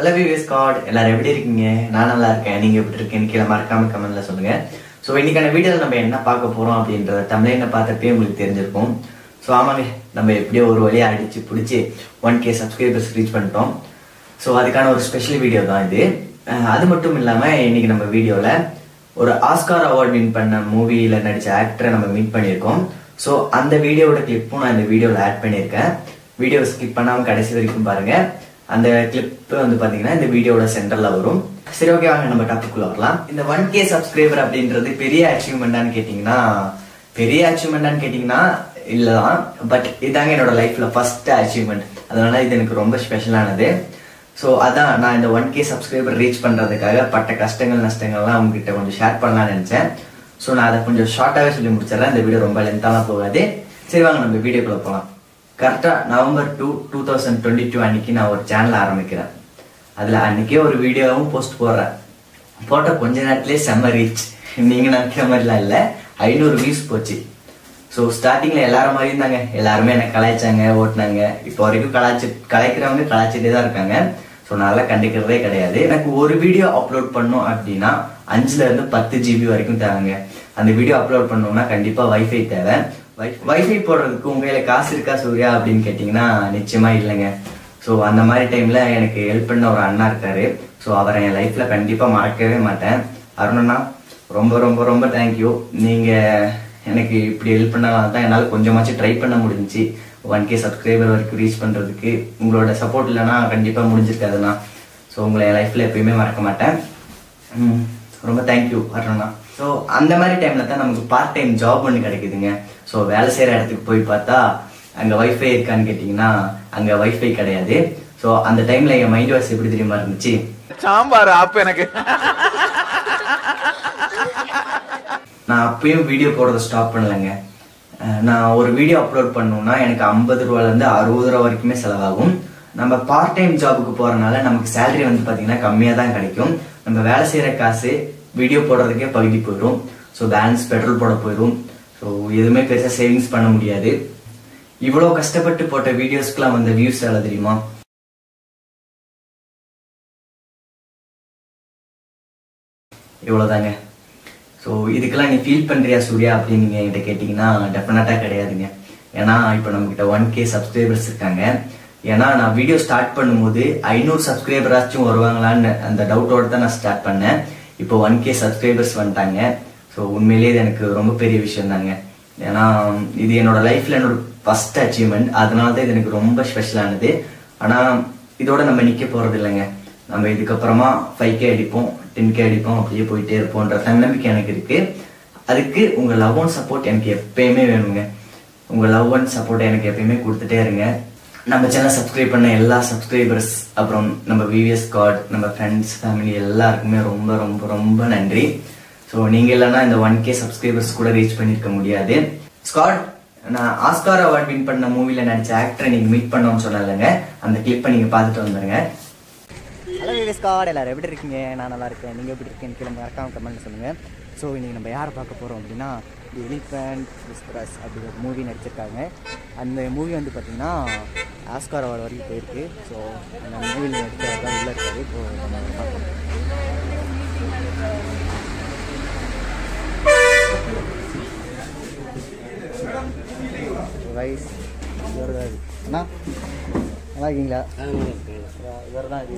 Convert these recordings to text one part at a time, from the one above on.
Hello views God எல்லாரும் எப்படி இருக்கீங்க? நான் நல்லா இருக்கேன். நீங்க எப்படி இருக்கேன் கீழே மறக்காம கமெண்ட்ல சொல்லுங்க. ஸோ இன்னைக்கான வீடியோவில் நம்ம என்ன பார்க்க போறோம் அப்படின்றத தமிழ்ல பார்த்தப்பே உங்களுக்கு தெரிஞ்சிருக்கும். ஸோ ஆமாங்க நம்ம எப்படியோ ஒரு வழியாக அடிச்சு பிடிச்சி ஒன் கே சப்ஸ்கிரைபர்ஸ் ரீச் பண்ணிட்டோம். ஸோ அதுக்கான ஒரு ஸ்பெஷல் வீடியோ தான் இது. அது மட்டும் இல்லாமல் இன்னைக்கு நம்ம வீடியோவில் ஒரு ஆஸ்கார் அவார்ட் வின் பண்ண மூவியில் நடித்த ஆக்டரை நம்ம மீட் பண்ணியிருக்கோம். ஸோ அந்த வீடியோவோட கிளிப்பும் நான் இந்த வீடியோவில் ஆட் பண்ணியிருக்கேன். வீடியோ ஸ்கிப் பண்ணாமல் கடைசி வரைக்கும் பாருங்கள் அந்த கிளிப்பு வந்து பாத்தீங்கன்னா இந்த வீடியோட சென்டர்ல வரும். சரி ஓகே வாங்க நம்ம டாபிக்குள்ள வரலாம். இந்த ஒன் கே சப்ஸ்கிரைபர் அப்படின்றது பெரிய அச்சீவ்மெண்ட்டான்னு கேட்டீங்கன்னா பெரிய அச்சீவ்மெண்டான்னு கேட்டீங்கன்னா இல்லதான். பட் இதாங்க என்னோட லைஃப்ல ஃபர்ஸ்ட் அச்சீவ்மெண்ட் அதனால இது எனக்கு ரொம்ப ஸ்பெஷலானது ஸோ அதான் நான் இந்த ஒன் கே சப்ஸ்கிரைபர் ரீச் பண்றதுக்காக பட்ட கஷ்டங்கள் நஷ்டங்கள்லாம் உங்ககிட்ட கொஞ்சம் ஷேர் பண்ணலாம்னு நினைச்சேன். ஸோ நான் அதை கொஞ்சம் ஷார்ட்டாகவே சொல்லி முடிச்சிடறேன். இந்த வீடியோ ரொம்ப லென்த்தாலாம் போகாது. சரி வாங்க நம்ம வீடியோக்குள்ள போகலாம் கரெக்டாக November two two thousand twenty two அன்னைக்கு நான் ஒரு சேனல் ஆரம்பிக்கிறேன். அதில் அன்றைக்கே ஒரு வீடியோவும் போஸ்ட் போடுறேன். போட்ட கொஞ்ச நேரத்துலேயே செம்ம ரீச் நீங்கள் நினைக்கிற மாதிரிலாம் இல்லை. ஐநூறு வியூஸ் போச்சு. ஸோ ஸ்டார்டிங்கில் எல்லாரும் மாதிரி இருந்தாங்க. எல்லாருமே என்னை கலாய்ச்சாங்க ஓட்டினாங்க. இப்போ வரைக்கும் கலாய்ச்சி கலாய்க்கிறவங்க கலாய்ச்சிட்டே தான் இருக்காங்க. ஸோ நல்லா கண்டுக்கிறதே கிடையாது. எனக்கு ஒரு வீடியோ அப்லோட் பண்ணோம் அப்படின்னா அஞ்சுலேருந்து பத்து ஜிபி வரைக்கும் தேவைங்க. அந்த வீடியோ அப்லோட் பண்ணோம்னா கண்டிப்பாக வைஃபை தேவை. வைஃபை போடுறதுக்கு உங்க கையில காசு இருக்கா சூர்யா அப்படின்னு கேட்டிங்கன்னா நிச்சயமா இல்லைங்க. ஸோ அந்த மாதிரி டைம்ல எனக்கு ஹெல்ப் பண்ண ஒரு அண்ணா இருக்காரு. ஸோ அவரை என் லைஃப்ல கண்டிப்பா மறக்கவே மாட்டேன். அருணண்ணா ரொம்ப ரொம்ப ரொம்ப தேங்க்யூ நீங்க எனக்கு இப்படி ஹெல்ப் பண்ணால் தான் என்னால் கொஞ்சமாச்சும் ட்ரை பண்ண முடிஞ்சுச்சு. ஒன் கே சப்ஸ்கிரைபர் வரைக்கும் ரீச் பண்ணுறதுக்கு உங்களோட சப்போர்ட் இல்லைனா கண்டிப்பாக முடிஞ்சிருக்காதுண்ணா ஸோ உங்களை என் லைஃப்பில் எப்பயுமே மறக்க மாட்டேன். ரொம்ப தேங்க்யூ அருணா ஸோ அந்த மாதிரி டைமில் தான் நமக்கு பார்ட் டைம் ஜாப் ஒன்று கிடைக்குதுங்க. ஸோ வேலை செய்கிற இடத்துக்கு போய் பார்த்தா அங்கே வைஃபை இருக்கான்னு கேட்டிங்கன்னா அங்கே வைஃபை கிடையாது. ஸோ அந்த டைமில் என் மைண்ட் வாய்ஸ் எப்படி தெரியுமா இருந்துச்சு? சாம்பார் ஆப் எனக்கு. நான் அப்பயும் வீடியோ போடுறத ஸ்டாப் பண்ணலைங்க. நான் ஒரு வீடியோ அப்லோட் பண்ணணும்னா எனக்கு ஐம்பது ரூபாலேருந்து அறுபது ரூபா வரைக்குமே செலவாகும். நம்ம பார்ட் டைம் ஜாபுக்கு போறதுனால நமக்கு சேலரி வந்து பார்த்தீங்கன்னா கம்மியாக தான் கிடைக்கும். நம்ம வேலை செய்கிற காசு வீடியோ போடுறதுக்கே பகுதி போயிடும் ஸோ பேலன்ஸ் பெட்ரோல் போட போயிடும் ஸோ எதுவுமே பெருசாக சேவிங்ஸ் பண்ண முடியாது. இவ்வளோ கஷ்டப்பட்டு போட்ட வீடியோஸ்க்குலாம் வந்த வியூஸ் எவ்வளோ தெரியுமா? இவ்வளோதாங்க. ஸோ இதுக்கெல்லாம் நீ ஃபீல் பண்ணுறியா சூர்யா அப்படின்னு நீங்கள் என்கிட்ட கேட்டிங்கன்னா டெஃபினட்டாக கிடையாதுங்க. ஏன்னா இப்போ நம்மக்கிட்ட ஒன் கே சப்ஸ்கிரைபர்ஸ் இருக்காங்க. ஏன்னா நான் வீடியோ ஸ்டார்ட் பண்ணும்போது ஐநூறு சப்ஸ்கிரைபராச்சும் வருவாங்களான்னு அந்த டவுட்டோட தான் நான் ஸ்டார்ட் பண்ணேன். இப்போ ஒன் கே சப்ஸ்கிரைபர்ஸ் வந்துட்டாங்க. ஸோ உண்மையிலேயே இது எனக்கு ரொம்ப பெரிய விஷயம் தாங்க ஏன்னா இது என்னோட லைஃப்ல என்னோட ஃபர்ஸ்ட் அச்சீவ்மெண்ட் அதனால தான் இது எனக்கு ரொம்ப ஸ்பெஷலானது ஆனால் இதோட நம்ம நிற்க போறது இல்லைங்க. நம்ம இதுக்கப்புறமா ஃபைவ் கே அடிப்போம் டென் கே அடிப்போம் அப்படியே போயிட்டே இருப்போன்ற தன்னம்பிக்கை எனக்கு இருக்கு. அதுக்கு உங்க லவ் அண்ட் சப்போர்ட் எனக்கு எப்பயுமே வேணுங்க. உங்க லவ் அண்ட் சப்போர்ட் எனக்கு எப்பயுமே கொடுத்துட்டே இருங்க. நம்ம சேனல் சப்ஸ்கிரைப் பண்ண எல்லா சப்ஸ்கிரைபர்ஸ் அப்புறம் நம்ம விவிஎஸ் கார்டு நம்ம ஃப்ரெண்ட்ஸ் ஃபேமிலி எல்லாருக்குமே ரொம்ப ரொம்ப ரொம்ப நன்றி. ஸோ நீங்க இல்லைன்னா இந்த ஒன் கே சப்ஸ்கிரைபர்ஸ் கூட ரீச் பண்ணிருக்க முடியாது. ஸ்காட் நான் ஆஸ்கார் அவார்ட் வின் பண்ண மூவில நடிச்ச ஆக்டரை நீங்க மீட் பண்ணோம்னு சொன்னாலங்க அந்த கிளிப்பை நீங்க பார்த்துட்டு வந்துருங்க. ஹலோ விவேஸ் எல்லாரும் எப்படி இருக்கீங்க? நான் நல்லா இருக்கேன். நீங்கள் எப்படி இருக்கீங்க கீழே மறக்காம கமெண்ட் சொல்லுங்கள் ஸோ இன்றைக்கி நம்ம யாரை பார்க்க போகிறோம் அப்படின்னா தி எலிஃபண்ட் விஸ்பரஸ் மூவி நடிச்சிருக்காங்க. அந்த மூவி வந்து பார்த்திங்கன்னா ஆஸ்கார் அவார்டு வரைக்கும் போயிருக்கு. ஸோ அந்த மூவியில் நடிச்சவர் தான் உள்ளே இருக்காரு இப்போ நம்ம பார்க்கலாம். ரைஸ் இவர் தான். அண்ணா நல்லா இருக்கீங்களா? இவர் தான் இது.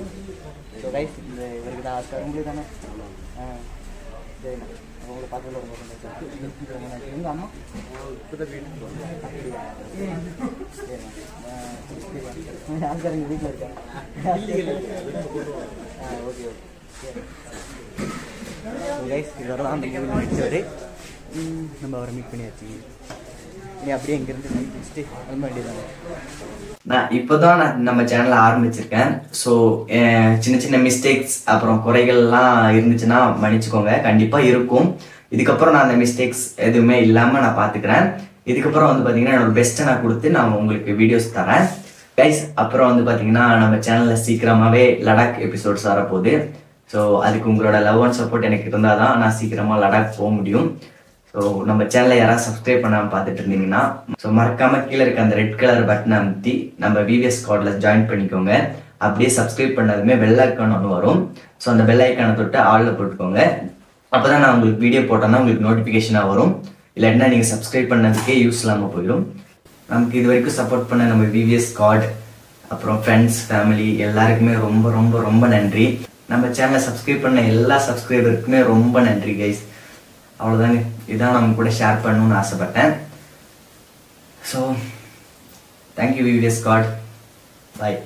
ஸோ ரைஸ் இந்த இவருக்கு தான் ஆஸ்கார். உங்களுக்கு தானே? ஆ சரிண்ணா உங்களை பார்க்கல ரொம்ப சந்தோஷம் எங்கள் அம்மா? சரிண்ணா ஆஸ்கார் எங்கள் வீட்டில் இருக்காங்க. ஆ ஓகே ஓகே. கைஸ் இவர் தான் அந்த நம்ம அவரை மீட் பண்ணியாச்சு. நீ அப்படியே இங்கேருந்து நைட் வச்சுட்டு கிளம்ப வேண்டியதாங்க நான் இப்போதான் நான் நம்ம சேனலை ஆரம்பிச்சிருக்கேன். ஸோ சின்ன சின்ன மிஸ்டேக்ஸ் அப்புறம் குறைகள்லாம் இருந்துச்சுன்னா மன்னிச்சுக்கோங்க. கண்டிப்பாக இருக்கும். இதுக்கப்புறம் நான் அந்த மிஸ்டேக்ஸ் எதுவுமே இல்லாமல் நான் பார்த்துக்கிறேன் இதுக்கப்புறம் வந்து பார்த்தீங்கன்னா என்னோட பெஸ்ட்டை நான் கொடுத்து நான் உங்களுக்கு வீடியோஸ் தரேன். கைஸ் அப்புறம் வந்து பார்த்தீங்கன்னா நம்ம சேனலில் சீக்கிரமாகவே லடாக் எபிசோட்ஸ் வரப்போகுது. ஸோ அதுக்கு உங்களோட லவ் அண்ட் சப்போர்ட் எனக்கு இருந்தால் தான் நான் சீக்கிரமாக லடாக் போக முடியும். ஸோ நம்ம சேனலை யாராவது சப்ஸ்கிரைப் பண்ணாமல் பார்த்துட்டு இருந்தீங்கன்னா ஸோ மறக்காமல் கீழே இருக்க அந்த ரெட் கலர் பட்டனை அமுத்தி நம்ம விவிஎஸ் ஸ்குவாட்ல ஜாயின் பண்ணிக்கோங்க. அப்படியே சப்ஸ்கிரைப் பண்ணதுமே வெள்ளை ஐக்கான் ஒன்று வரும். ஸோ அந்த பெல் ஐக்கானை தொட்டு ஆளில் போட்டுக்கோங்க. அப்போ தான் நான் உங்களுக்கு வீடியோ போட்டோன்னா உங்களுக்கு நோட்டிஃபிகேஷனாக வரும். இல்லாட்டினா நீங்கள் சப்ஸ்கிரைப் பண்ணதுக்கே யூஸ் இல்லாமல் போயிடும் நமக்கு இது வரைக்கும் சப்போர்ட் பண்ண நம்ம விவிஎஸ் ஸ்காட் அப்புறம் ஃப்ரெண்ட்ஸ் ஃபேமிலி எல்லாருக்குமே ரொம்ப ரொம்ப ரொம்ப நன்றி. நம்ம சேனலை சப்ஸ்கிரைப் பண்ண எல்லா சப்ஸ்கிரைபருக்குமே ரொம்ப நன்றி கைஸ் அவ்வளோதாங்க இதான் நம்ம கூட ஷேர் பண்ணணும்னு ஆசைப்பட்டேன். So thank you VVS good bye